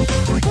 Oh,